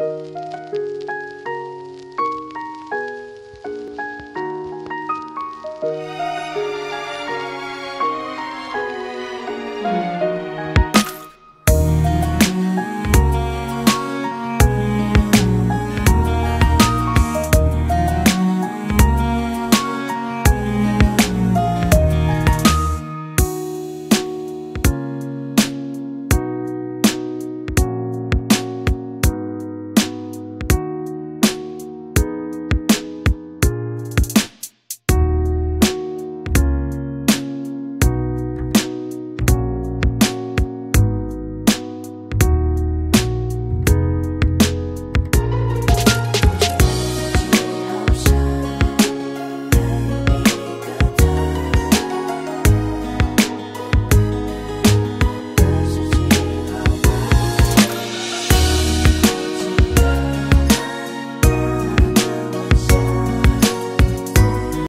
Música